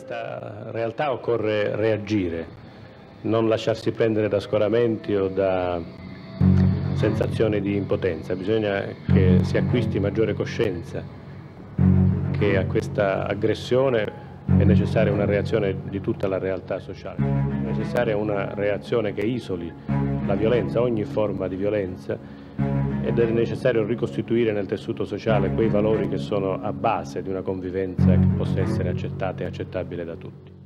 questa realtà occorre reagire, non lasciarsi prendere da scoramenti o da sensazioni di impotenza, bisogna che si acquisti maggiore coscienza che a questa aggressione è necessaria una reazione di tutta la realtà sociale, è necessaria una reazione che isoli la violenza, ogni forma di violenza ed è necessario ricostituire nel tessuto sociale quei valori che sono a base di una convivenza che possa essere accettata e accettabile da tutti.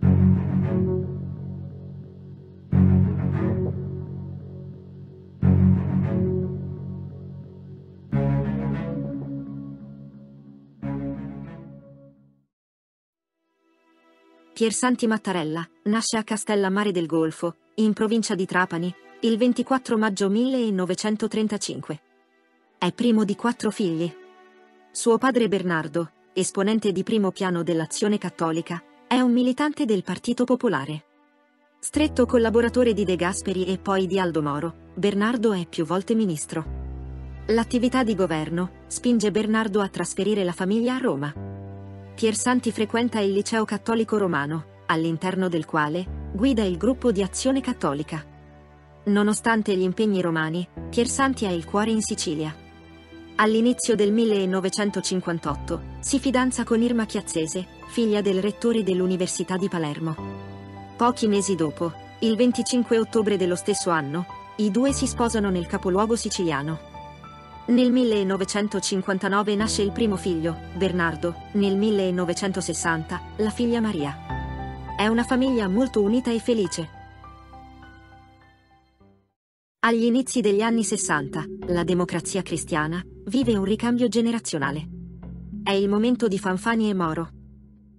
Piersanti Mattarella nasce a Castellammare del Golfo, in provincia di Trapani, il 24 maggio 1935. È primo di quattro figli. Suo padre Bernardo, esponente di primo piano dell'Azione Cattolica, è un militante del Partito Popolare. Stretto collaboratore di De Gasperi e poi di Aldo Moro, Bernardo è più volte ministro. L'attività di governo spinge Bernardo a trasferire la famiglia a Roma. Piersanti frequenta il liceo cattolico romano, all'interno del quale guida il gruppo di azione cattolica. Nonostante gli impegni romani, Piersanti ha il cuore in Sicilia. All'inizio del 1958 si fidanza con Irma Chiazzese, figlia del rettore dell'Università di Palermo. Pochi mesi dopo, il 25 ottobre dello stesso anno, i due si sposano nel capoluogo siciliano. Nel 1959 nasce il primo figlio, Bernardo, nel 1960, la figlia Maria. È una famiglia molto unita e felice. Agli inizi degli anni 60, la democrazia cristiana vive un ricambio generazionale. È il momento di Fanfani e Moro.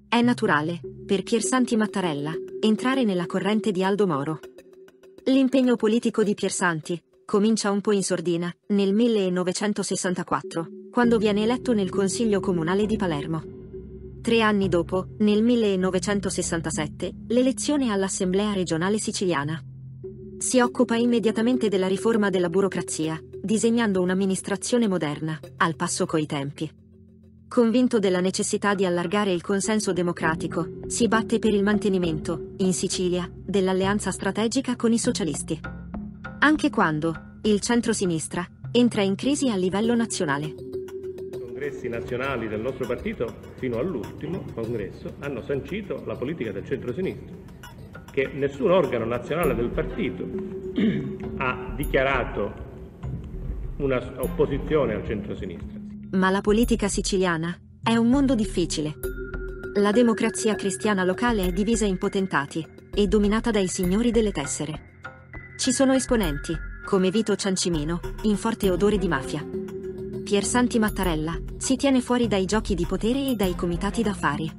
È naturale, per Piersanti Mattarella, entrare nella corrente di Aldo Moro. L'impegno politico di Piersanti, comincia un po' in sordina, nel 1964, quando viene eletto nel Consiglio Comunale di Palermo. Tre anni dopo, nel 1967, l'elezione all'Assemblea regionale siciliana. Si occupa immediatamente della riforma della burocrazia, disegnando un'amministrazione moderna, al passo coi tempi. Convinto della necessità di allargare il consenso democratico, si batte per il mantenimento, in Sicilia, dell'alleanza strategica con i socialisti anche quando il centro-sinistra entra in crisi a livello nazionale. I congressi nazionali del nostro partito, fino all'ultimo congresso, hanno sancito la politica del centro-sinistra, che nessun organo nazionale del partito ha dichiarato una opposizione al centro-sinistra. Ma la politica siciliana è un mondo difficile. La democrazia cristiana locale è divisa in potentati e dominata dai signori delle tessere. Ci sono esponenti, come Vito Ciancimino, in forte odore di mafia. Piersanti Mattarella si tiene fuori dai giochi di potere e dai comitati d'affari.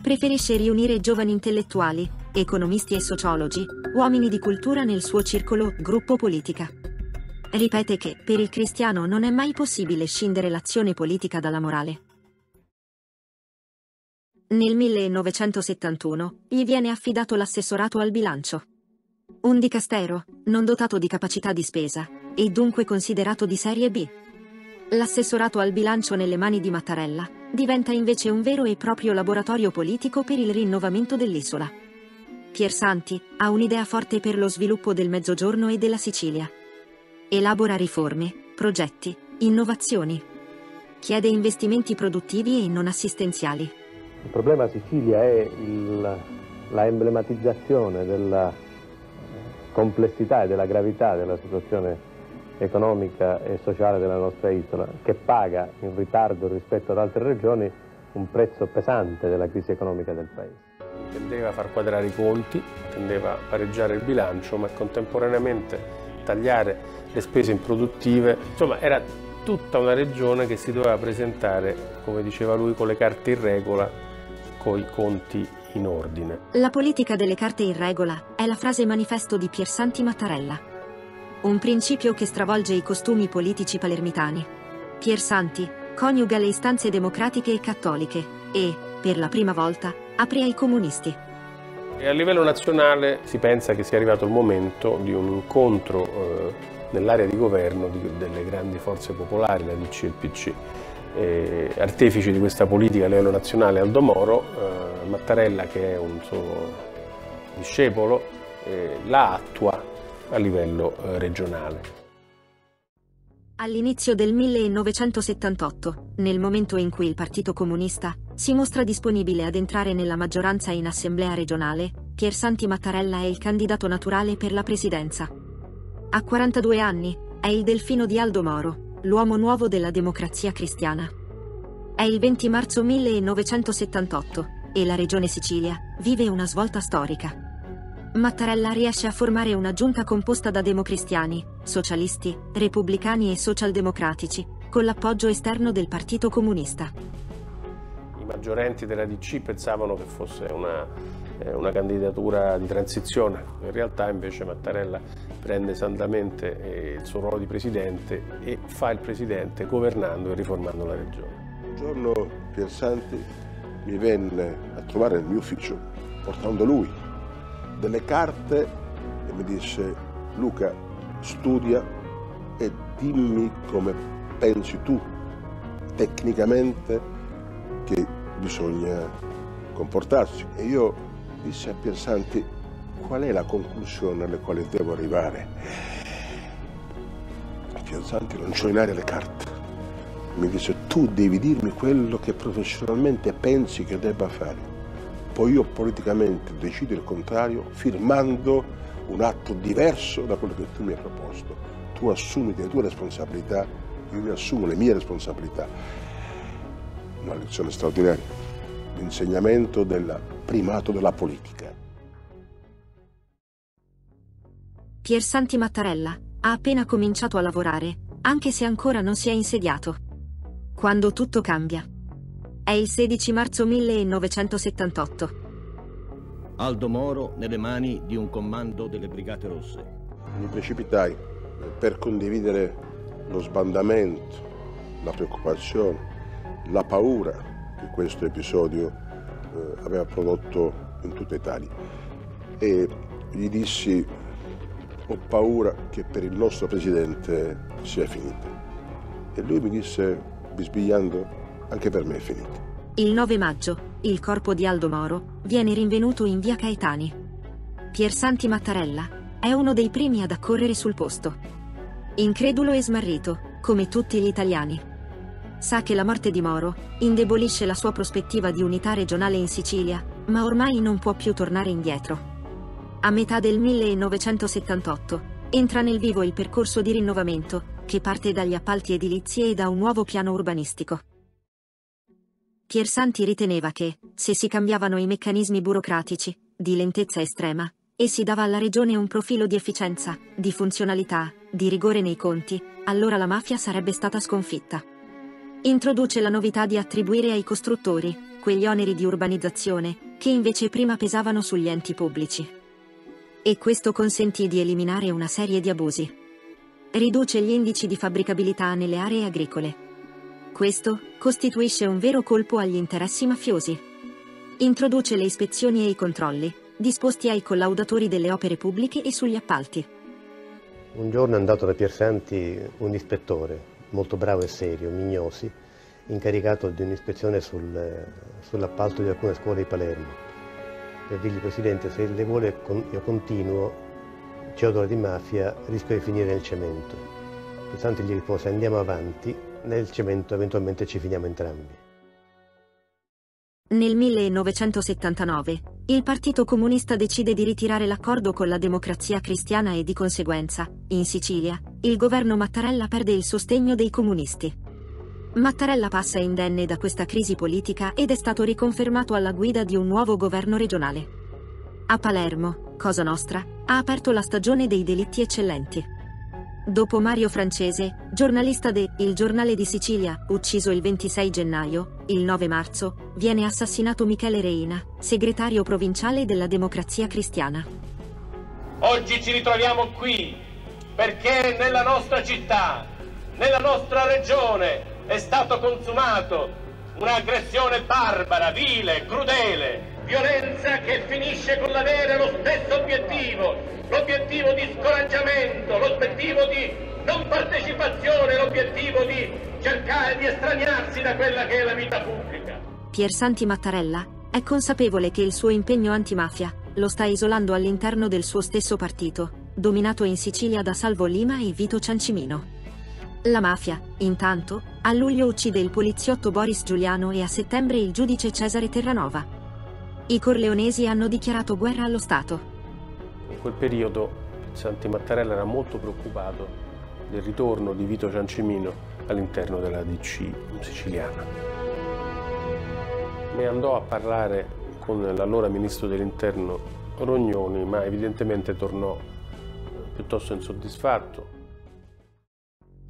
Preferisce riunire giovani intellettuali, economisti e sociologi, uomini di cultura nel suo circolo gruppo politica. Ripete che, per il cristiano non è mai possibile scindere l'azione politica dalla morale. Nel 1971 gli viene affidato l'assessorato al bilancio. Un dicastero, non dotato di capacità di spesa, e dunque considerato di serie B. L'assessorato al bilancio nelle mani di Mattarella diventa invece un vero e proprio laboratorio politico per il rinnovamento dell'isola. Piersanti ha un'idea forte per lo sviluppo del Mezzogiorno e della Sicilia. Elabora riforme, progetti, innovazioni. Chiede investimenti produttivi e non assistenziali. Il problema Sicilia è il, la emblematizzazione della complessità e della gravità della situazione economica e sociale della nostra isola, che paga in ritardo rispetto ad altre regioni un prezzo pesante della crisi economica del Paese. Tendeva a far quadrare i conti, tendeva a pareggiare il bilancio, ma contemporaneamente tagliare le spese improduttive. Insomma, era tutta una regione che si doveva presentare, come diceva lui, con le carte in regola, con i conti in ordine. La politica delle carte in regola è la frase manifesto di Piersanti Mattarella. Un principio che stravolge i costumi politici palermitani. Piersanti coniuga le istanze democratiche e cattoliche e, per la prima volta, apre ai comunisti. E a livello nazionale si pensa che sia arrivato il momento di un incontro eh, nell'area di governo di, delle grandi forze popolari, la DC e il PC. eh, artefici di questa politica a livello nazionale Aldo Moro, eh, Mattarella che è un suo discepolo, eh, la attua a livello eh, regionale. All'inizio del 1978, nel momento in cui il Partito Comunista si mostra disponibile ad entrare nella maggioranza in assemblea regionale, Piersanti Mattarella è il candidato naturale per la presidenza. A 42 anni, è il delfino di Aldo Moro, l'uomo nuovo della democrazia cristiana. È il 20 marzo 1978 e la regione Sicilia vive una svolta storica. Mattarella riesce a formare una giunta composta da democristiani, socialisti, repubblicani e socialdemocratici, con l'appoggio esterno del Partito Comunista. Maggiorenti della DC pensavano che fosse una, eh, una candidatura di transizione, in realtà invece Mattarella prende saldamente eh, il suo ruolo di presidente e fa il presidente governando e riformando la regione. Un giorno Piersanti mi venne a trovare nel mio ufficio portando lui delle carte e mi disse Luca studia e dimmi come pensi tu tecnicamente che bisogna comportarsi. E io dissi a Piersanti qual è la conclusione alle quali devo arrivare. Piersanti lanciò in aria le carte. Mi disse tu devi dirmi quello che professionalmente pensi che debba fare poi io politicamente decido il contrario firmando un atto diverso da quello che tu mi hai proposto. Tu assumi le tue responsabilità, io mi assumo le mie responsabilità. Una lezione straordinaria, l'insegnamento del primato della politica. Piersanti Mattarella ha appena cominciato a lavorare, anche se ancora non si è insediato. Quando tutto cambia. È il 16 marzo 1978. Aldo Moro nelle mani di un comando delle Brigate Rosse. Mi precipitai per condividere lo sbandamento, la preoccupazione, la paura che questo episodio eh, aveva prodotto in tutta Italia. E gli dissi, ho paura che per il nostro presidente sia finita. E lui mi disse, bisbigliando, anche per me è finita. Il 9 maggio, il corpo di Aldo Moro viene rinvenuto in via Caetani. Piersanti Mattarella è uno dei primi ad accorrere sul posto. Incredulo e smarrito, come tutti gli italiani. Sa che la morte di Moro indebolisce la sua prospettiva di unità regionale in Sicilia, ma ormai non può più tornare indietro. A metà del 1978 entra nel vivo il percorso di rinnovamento, che parte dagli appalti edilizi e da un nuovo piano urbanistico. Piersanti riteneva che, se si cambiavano i meccanismi burocratici, di lentezza estrema, e si dava alla regione un profilo di efficienza, di funzionalità, di rigore nei conti, allora la mafia sarebbe stata sconfitta. Introduce la novità di attribuire ai costruttori quegli oneri di urbanizzazione che invece prima pesavano sugli enti pubblici. E questo consentì di eliminare una serie di abusi. Riduce gli indici di fabbricabilità nelle aree agricole questo costituisce un vero colpo agli interessi mafiosi. Introduce le ispezioni e i controlli, disposti ai collaudatori delle opere pubbliche e sugli appalti. Un giorno è andato da Piersanti un ispettore, molto bravo e serio, Mignosi, incaricato di un'ispezione sul, sull'appalto di alcune scuole di Palermo, per dirgli Presidente se le vuole io continuo, c'è odore di mafia, rischio di finire nel cemento. Piersanti gli rispose andiamo avanti, nel cemento eventualmente ci finiamo entrambi. Nel 1979, il Partito Comunista decide di ritirare l'accordo con la democrazia cristiana e di conseguenza, in Sicilia, il governo Mattarella perde il sostegno dei comunisti. Mattarella passa indenne da questa crisi politica ed è stato riconfermato alla guida di un nuovo governo regionale. A Palermo, Cosa Nostra, ha aperto la stagione dei delitti eccellenti. Dopo Mario Francese, giornalista de Il Giornale di Sicilia, ucciso il 26 gennaio, il 9 marzo, viene assassinato Michele Reina, segretario provinciale della Democrazia Cristiana. Oggi ci ritroviamo qui perché nella nostra città, nella nostra regione è stato consumato un'aggressione barbara, vile, crudele, violenza che finisce con l'avere lo stesso obiettivo, l'obiettivo di scoraggiamento, l'obiettivo di non partecipazione, l'obiettivo di cercare di estraniarsi da quella che è la vita pubblica. Piersanti Mattarella è consapevole che il suo impegno antimafia lo sta isolando all'interno del suo stesso partito, dominato in Sicilia da Salvo Lima e Vito Ciancimino. La mafia, intanto, a luglio uccide il poliziotto Boris Giuliano e a settembre il giudice Cesare Terranova. I corleonesi hanno dichiarato guerra allo Stato. In quel periodo Santi Mattarella era molto preoccupato del ritorno di Vito Ciancimino all'interno della DC siciliana. Ne andò a parlare con l'allora ministro dell'interno Rognoni, ma evidentemente tornò piuttosto insoddisfatto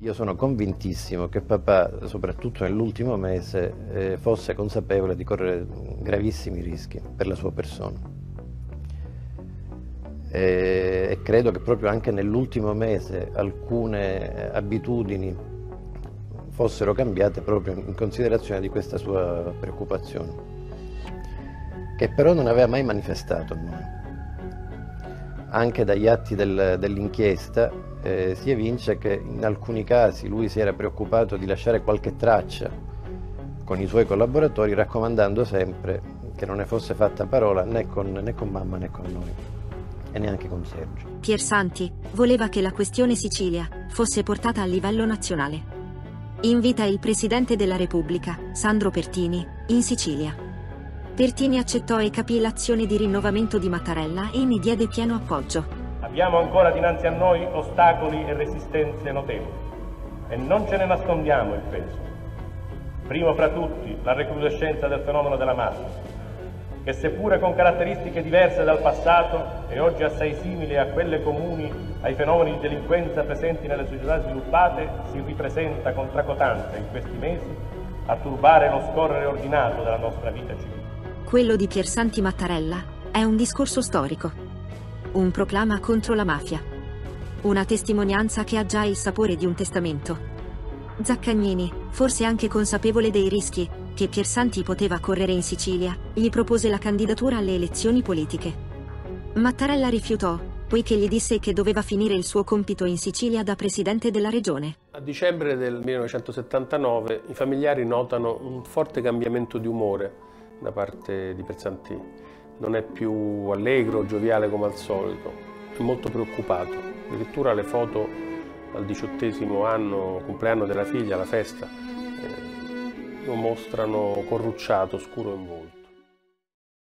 io sono convintissimo che papà, soprattutto nell'ultimo mese, eh, fosse consapevole di correre gravissimi rischi per la sua persona. E, e credo che proprio anche nell'ultimo mese alcune abitudini fossero cambiate proprio in considerazione di questa sua preoccupazione, che però non aveva mai manifestato a noi. Anche dagli atti del, dell'inchiesta eh, si evince che in alcuni casi lui si era preoccupato di lasciare qualche traccia con i suoi collaboratori raccomandando sempre che non ne fosse fatta parola né con, né con mamma né con noi e neanche con Sergio. Piersanti voleva che la questione Sicilia fosse portata a livello nazionale. Invita il Presidente della Repubblica, Sandro Pertini, in Sicilia. Pertini accettò e capì l'azione di rinnovamento di Mattarella e ne diede pieno appoggio. Abbiamo ancora dinanzi a noi ostacoli e resistenze notevoli e non ce ne nascondiamo il peso. Primo fra tutti la recrudescenza del fenomeno della mafia, che seppure con caratteristiche diverse dal passato è oggi assai simile a quelle comuni ai fenomeni di delinquenza presenti nelle società sviluppate, si ripresenta con tracotanza in questi mesi a turbare lo scorrere ordinato della nostra vita civile. Quello di Piersanti Mattarella è un discorso storico un proclama contro la mafia. Una testimonianza che ha già il sapore di un testamento. Zaccagnini, forse anche consapevole dei rischi che Piersanti poteva correre in Sicilia, gli propose la candidatura alle elezioni politiche. Mattarella rifiutò, poiché gli disse che doveva finire il suo compito in Sicilia da presidente della regione. A dicembre del 1979 i familiari notano un forte cambiamento di umore da parte di Piersanti non è più allegro, gioviale come al solito, è molto preoccupato. Addirittura le foto al diciottesimo anno, compleanno della figlia, la festa, eh, lo mostrano corrucciato, scuro in volto.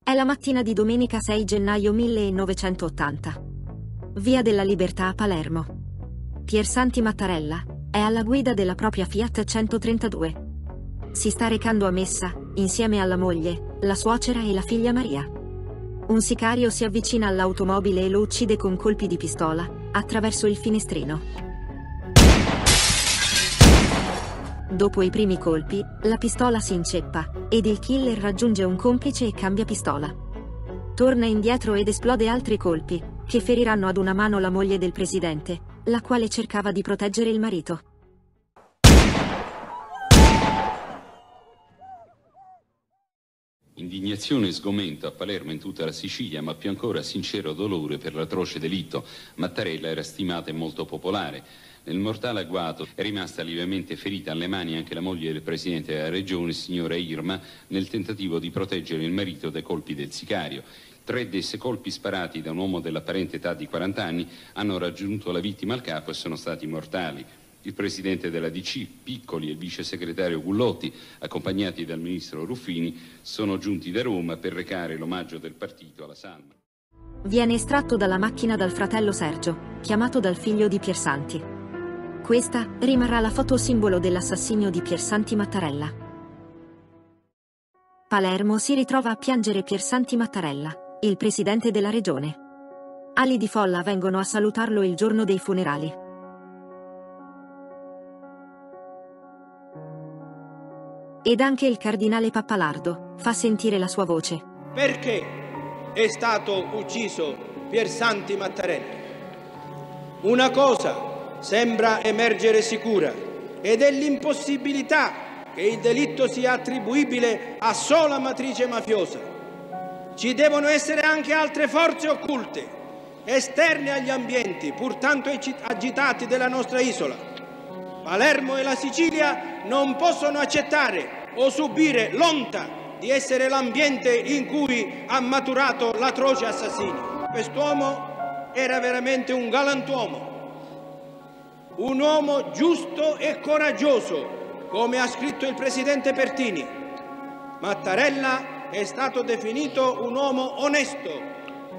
È la mattina di domenica 6 gennaio 1980. Via della Libertà a Palermo. Piersanti Mattarella è alla guida della propria Fiat 132. Si sta recando a messa, insieme alla moglie, la suocera e la figlia Maria. Un sicario si avvicina all'automobile e lo uccide con colpi di pistola, attraverso il finestrino. Dopo i primi colpi, la pistola si inceppa, ed il killer raggiunge un complice e cambia pistola. Torna indietro ed esplode altri colpi, che feriranno ad una mano la moglie del presidente, la quale cercava di proteggere il marito. Indignazione e sgomento a Palermo e in tutta la Sicilia, ma più ancora sincero dolore per l'atroce delitto. Mattarella era stimata e molto popolare. Nel mortale agguato è rimasta lievemente ferita alle mani anche la moglie del presidente della regione, signora Irma, nel tentativo di proteggere il marito dai colpi del sicario. Tre dei sei colpi sparati da un uomo dell'apparente età di 40 anni hanno raggiunto la vittima al capo e sono stati mortali il presidente della DC, Piccoli, e il vice segretario Gullotti, accompagnati dal ministro Ruffini, sono giunti da Roma per recare l'omaggio del partito alla salma. Viene estratto dalla macchina dal fratello Sergio, chiamato dal figlio di Piersanti. Questa rimarrà la foto simbolo dell'assassinio di Piersanti Mattarella. Palermo si ritrova a piangere Piersanti Mattarella, il presidente della regione. Ali di folla vengono a salutarlo il giorno dei funerali. Ed anche il cardinale Pappalardo fa sentire la sua voce. Perché è stato ucciso Piersanti Mattarella? Una cosa sembra emergere sicura ed è l'impossibilità che il delitto sia attribuibile a sola matrice mafiosa. Ci devono essere anche altre forze occulte, esterne agli ambienti, pur tanto agitati della nostra isola, Palermo e la Sicilia non possono accettare o subire l'onta di essere l'ambiente in cui ha maturato l'atroce assassino. Quest'uomo era veramente un galantuomo, un uomo giusto e coraggioso, come ha scritto il presidente Pertini. Mattarella è stato definito un uomo onesto,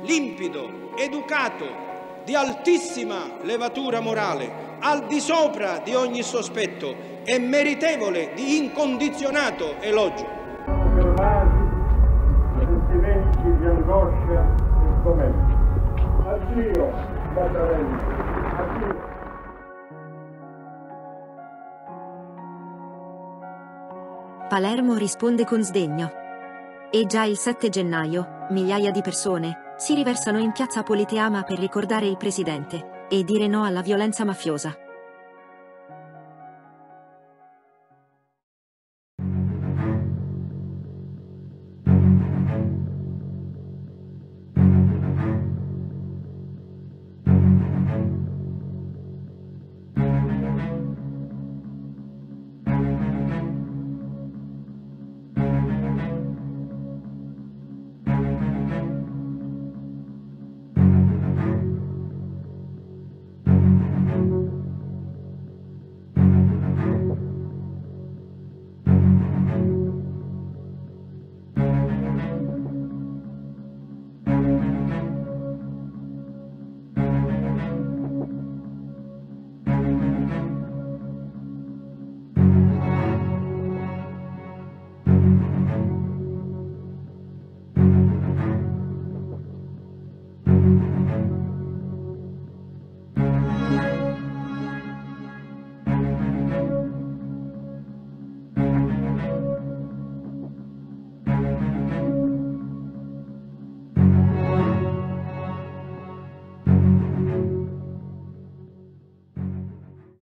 limpido, educato, di altissima levatura morale, al di sopra di ogni sospetto e meritevole di incondizionato elogio. sentimenti di angoscia e sgomento. Addio, Mattarelli, addio. Palermo risponde con sdegno. E già il 7 gennaio, migliaia di persone si riversano in piazza Politeama per ricordare il presidente e dire no alla violenza mafiosa.